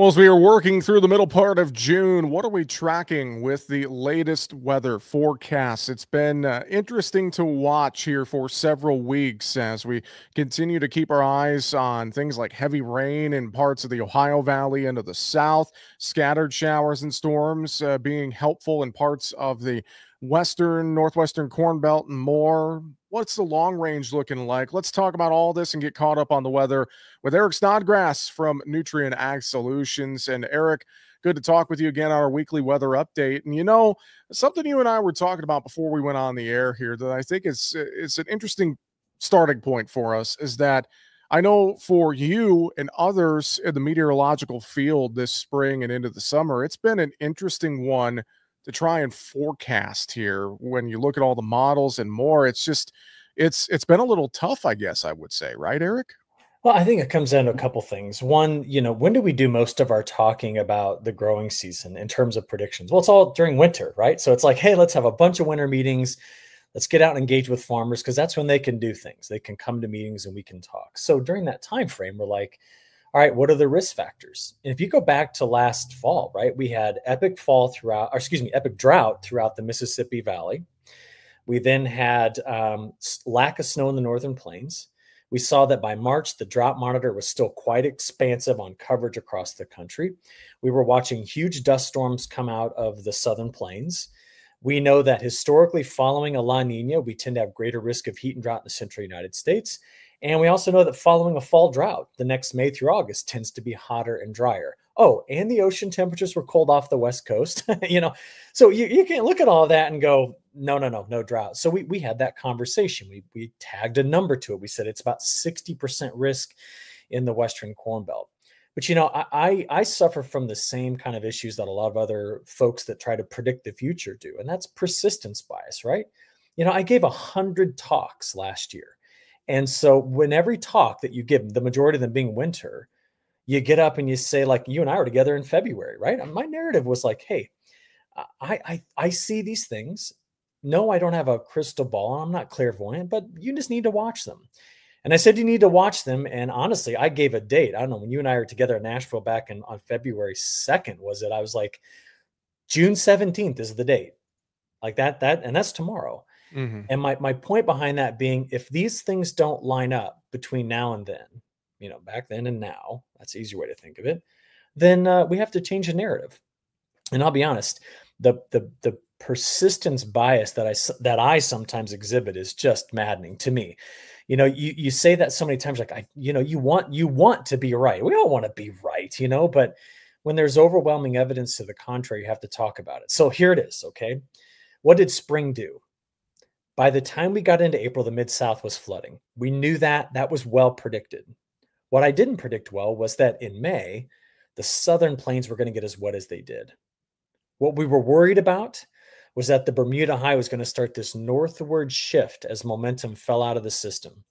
Well, as we are working through the middle part of June, what are we tracking with the latest weather forecasts? It's been uh, interesting to watch here for several weeks as we continue to keep our eyes on things like heavy rain in parts of the Ohio Valley into the south, scattered showers and storms uh, being helpful in parts of the western, northwestern corn belt, and more. What's the long range looking like? Let's talk about all this and get caught up on the weather with Eric Snodgrass from Nutrien Ag Solutions. And Eric, good to talk with you again on our weekly weather update. And you know, something you and I were talking about before we went on the air here that I think is it's an interesting starting point for us is that I know for you and others in the meteorological field this spring and into the summer, it's been an interesting one to try and forecast here when you look at all the models and more it's just it's it's been a little tough i guess i would say right eric? Well i think it comes down to a mm-hmm. couple things. One you know when do we do most of our talking about the growing season in terms of predictions? Well it's all during winter right? So it's like hey let's have a bunch of winter meetings. Let's get out and engage with farmers because that's when they can do things. They can come to meetings and we can talk. So during that time frame we're like all right, what are the risk factors? And if you go back to last fall, right, we had epic fall throughout, or excuse me, epic drought throughout the Mississippi Valley. We then had um, lack of snow in the northern plains. We saw that by March, the drought monitor was still quite expansive on coverage across the country. We were watching huge dust storms come out of the southern plains. We know that historically, following a La Nina, we tend to have greater risk of heat and drought in the central United States. And we also know that following a fall drought, the next May through August tends to be hotter and drier. Oh, and the ocean temperatures were cold off the west coast. you know, so you, you can look at all that and go, no, no, no, no drought. So we, we had that conversation. We, we tagged a number to it. We said it's about 60% risk in the Western Corn Belt. But you know, I, I, I suffer from the same kind of issues that a lot of other folks that try to predict the future do, and that's persistence bias, right? You know, I gave a hundred talks last year and so when every talk that you give, the majority of them being winter, you get up and you say, like you and I were together in February, right? My narrative was like, hey, I I, I see these things. No, I don't have a crystal ball I'm not clairvoyant, but you just need to watch them. And I said you need to watch them. And honestly, I gave a date. I don't know when you and I were together in Nashville back in on February 2nd, was it? I was like, June 17th is the date. Like that, that, and that's tomorrow. Mm-hmm. And my, my point behind that being if these things don't line up between now and then, you know, back then and now, that's the easy way to think of it, then uh, we have to change the narrative. And I'll be honest, the the the persistence bias that I that I sometimes exhibit is just maddening to me. You know, you you say that so many times, like I, you know, you want you want to be right. We all want to be right, you know, but when there's overwhelming evidence to the contrary, you have to talk about it. So here it is. Okay, what did spring do? By the time we got into April, the Mid South was flooding. We knew that. That was well predicted. What I didn't predict well was that in May, the southern plains were going to get as wet as they did. What we were worried about was that the Bermuda High was going to start this northward shift as momentum fell out of the system.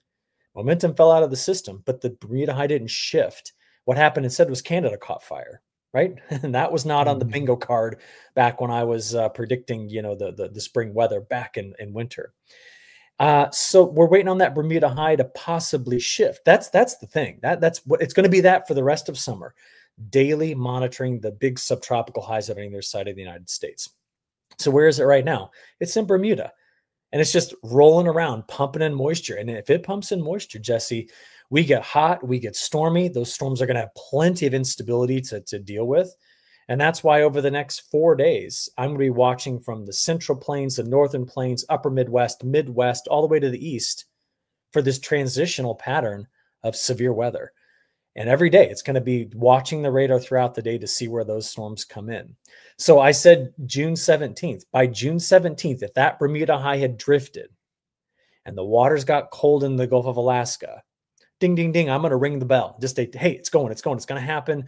Momentum fell out of the system, but the Bermuda High didn't shift. What happened instead was Canada caught fire right? And that was not on the mm-hmm. bingo card back when I was uh, predicting, you know, the, the, the spring weather back in in winter. Uh, so we're waiting on that Bermuda high to possibly shift. That's that's the thing. That that's what it's going to be. That for the rest of summer, daily monitoring the big subtropical highs on either side of the United States. So where is it right now? It's in Bermuda, and it's just rolling around, pumping in moisture. And if it pumps in moisture, Jesse, we get hot, we get stormy. Those storms are going to have plenty of instability to, to deal with. And that's why over the next four days, I'm going to be watching from the central plains, the northern plains, upper Midwest, Midwest, all the way to the east for this transitional pattern of severe weather. And every day it's going to be watching the radar throughout the day to see where those storms come in. So I said June 17th. By June 17th, if that Bermuda high had drifted and the waters got cold in the Gulf of Alaska, ding, ding, ding. I'm going to ring the bell. Just say, hey, it's going, it's going, it's going to happen.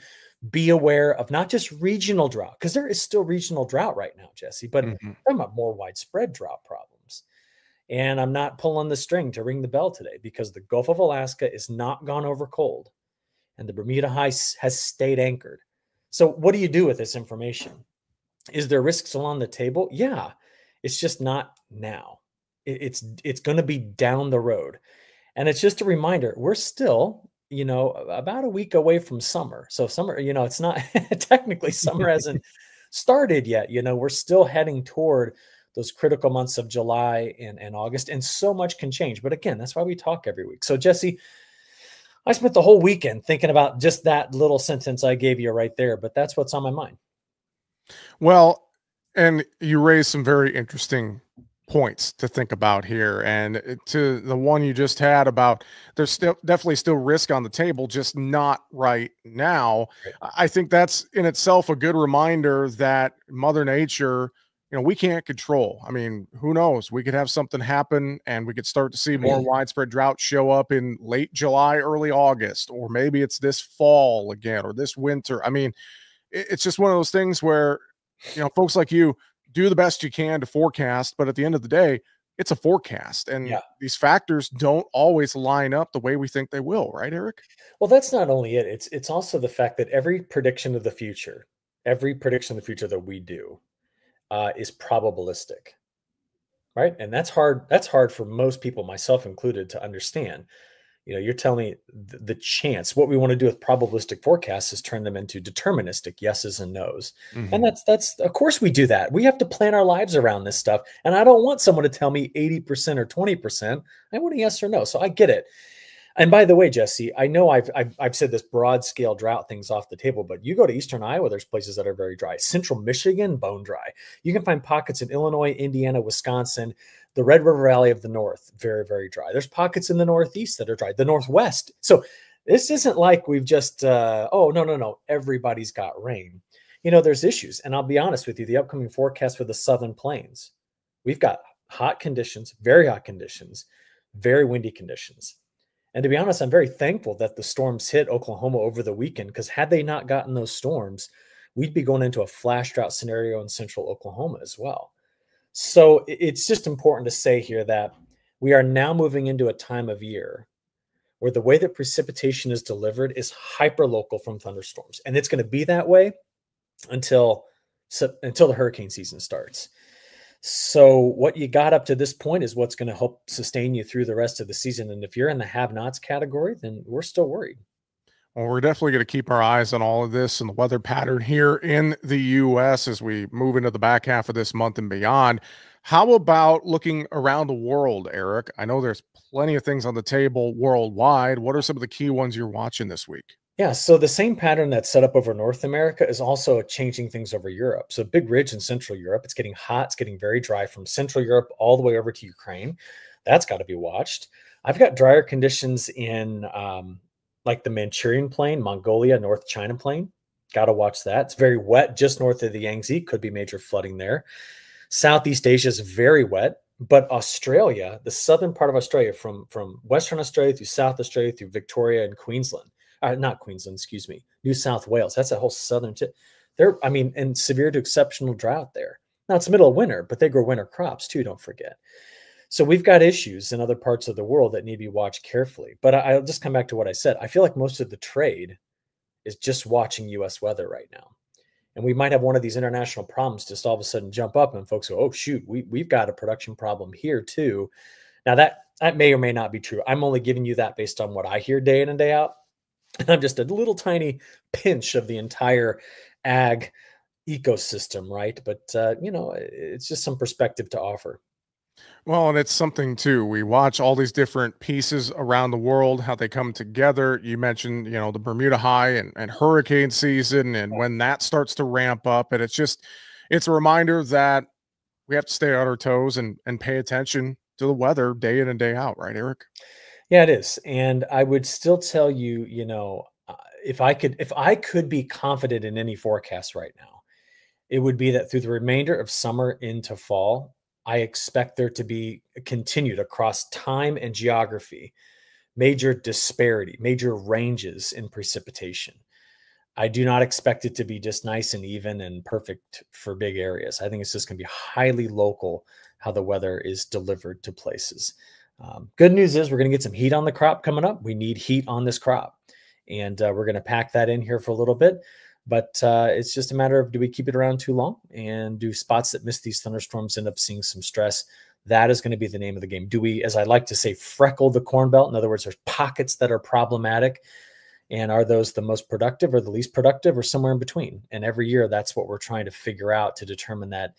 Be aware of not just regional drought, because there is still regional drought right now, Jesse, but mm-hmm. I'm about more widespread drought problems. And I'm not pulling the string to ring the bell today because the Gulf of Alaska is not gone over cold and the Bermuda High has stayed anchored. So, what do you do with this information? Is there risk still on the table? Yeah, it's just not now. It's it's going to be down the road. And it's just a reminder we're still you know, about a week away from summer. So summer, you know, it's not technically summer hasn't started yet. You know, we're still heading toward those critical months of July and, and August, and so much can change. But again, that's why we talk every week. So Jesse, I spent the whole weekend thinking about just that little sentence I gave you right there, but that's what's on my mind. Well, and you raised some very interesting points to think about here. And uh, to the one you just had about there's still definitely still risk on the table, just not right now. I think that's in itself a good reminder that Mother Nature, you know, we can't control. I mean, who knows? We could have something happen and we could start to see more widespread drought show up in late July, early August, or maybe it's this fall again or this winter. I mean, it's just one of those things where, you know, folks like you, do the best you can to forecast, but at the end of the day, it's a forecast and yeah. these factors don't always line up the way we think they will, right, Eric? Well, that's not only it. It's it's also the fact that every prediction of the future, every prediction of the future that we do uh, is probabilistic. Right? And that's hard that's hard for most people myself included to understand you know you're telling me the, chance. What we want to do with probabilistic forecasts is turn them into deterministic yeses and nos. Mm-hmm. and that's that's of course we do that. We have to plan our lives around this stuff. And i don't want someone to tell me 80% or 20% i want a yes or no. So i get it and by the way, Jesse, I know I've, I've, I've said this broad scale drought things off the table, but you go to eastern Iowa, there's places that are very dry. Central Michigan, bone dry. You can find pockets in Illinois, Indiana, Wisconsin, the Red River Valley of the North, very very dry. There's pockets in the Northeast that are dry. The Northwest. So this isn't like we've just uh, oh no no no everybody's got rain. You know there's issues, and I'll be honest with you. The upcoming forecast for the Southern Plains, we've got hot conditions, very hot conditions, very windy conditions and to be honest, I'm very thankful that the storms hit Oklahoma over the weekend because had they not gotten those storms, we'd be going into a flash drought scenario in central Oklahoma as well. So it's just important to say here that we are now moving into a time of year where the way that precipitation is delivered is hyper local from thunderstorms. And it's going to be that way until until the hurricane season starts. So what you got up to this point is what's going to help sustain you through the rest of the season. And if you're in the have-nots category, then we're still worried. Well, we're definitely going to keep our eyes on all of this and the weather pattern here in the U.S. as we move into the back half of this month and beyond. How about looking around the world, Eric? I know there's plenty of things on the table worldwide. What are some of the key ones you're watching this week? Yeah, so the same pattern that's set up over North America is also changing things over Europe. So big ridge in Central Europe, it's getting hot, it's getting very dry from Central Europe all the way over to Ukraine. That's got to be watched. I've got drier conditions in um, like the Manchurian Plain, Mongolia, North China Plain. Got to watch that. It's very wet just north of the Yangtze. Could be major flooding there. Southeast Asia is very wet, but Australia, the southern part of Australia, from from Western Australia through South Australia through Victoria and Queensland, uh, not Queensland, excuse me, New South Wales. That's a whole southern tip. They're, I mean, and severe to exceptional drought there. Now it's the middle of winter, but they grow winter crops too. Don't forget. So we've got issues in other parts of the world that need to be watched carefully. But I, will just come back to what I said. I feel like most of the trade is just watching U.S. weather right now, and we might have one of these international problems just all of a sudden jump up, and folks go, "Oh shoot, we we've got a production problem here too." Now that that may or may not be true. I'm only giving you that based on what I hear day in and day out. And I'm just a little tiny pinch of the entire ag ecosystem, right? But, uh, you know, it's just some perspective to offer. Well, and it's something too. We watch all these different pieces around the world, how they come together. You mentioned, you know, the Bermuda High and, and hurricane season, and when that starts to ramp up. And it's just, it's a reminder that we have to stay on our toes and, and pay attention to the weather day in and day out, right, Eric? Yeah, it is. And I would still tell you, you know, uh, if I could if I could be confident in any forecast right now, it would be that through the remainder of summer into fall, I expect there to be continued across time and geography major disparity, major ranges in precipitation. I do not expect it to be just nice and even and perfect for big areas. I think it's just going to be highly local how the weather is delivered to places. Um, good news is we're going to get some heat on the crop coming up. We need heat on this crop, and uh, we're going to pack that in here for a little bit. But uh, it's just a matter of do we keep it around too long, and do spots that miss these thunderstorms end up seeing some stress? That is going to be the name of the game. Do we, as I like to say, freckle the corn belt? In other words, there's pockets that are problematic. And are those the most productive or the least productive or somewhere in between? And every year, that's what we're trying to figure out to determine that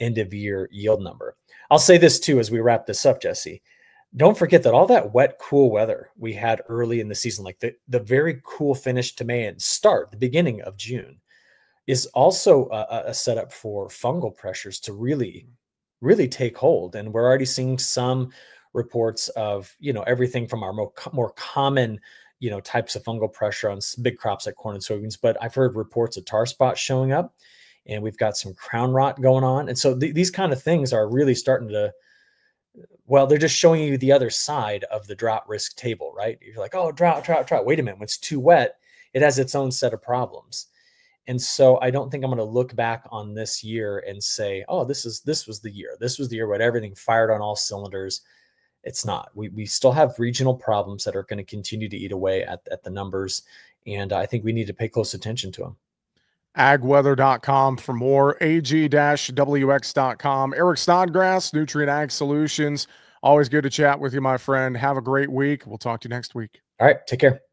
end of year yield number. I'll say this too as we wrap this up, Jesse. Don't forget that all that wet, cool weather we had early in the season, like the, the very cool finish to May and start the beginning of June, is also a, a setup for fungal pressures to really, really take hold. And we're already seeing some reports of, you know, everything from our more, more common you know types of fungal pressure on big crops like corn and soybeans but i've heard reports of tar spots showing up and we've got some crown rot going on. And so th- these kind of things are really starting to, well, they're just showing you the other side of the drought risk table, right? You're like, oh, drought, drought, drought. Wait a minute. When it's too wet, it has its own set of problems. And so I don't think I'm going to look back on this year and say, oh, this is this was the year. This was the year when everything fired on all cylinders. It's not. We, we still have regional problems that are going to continue to eat away at, at the numbers. And I think we need to pay close attention to them agweather.com for more, ag-wx.com. Eric Snodgrass, Nutrien Ag Solutions. Always good to chat with you, my friend. Have a great week. We'll talk to you next week. All right. Take care.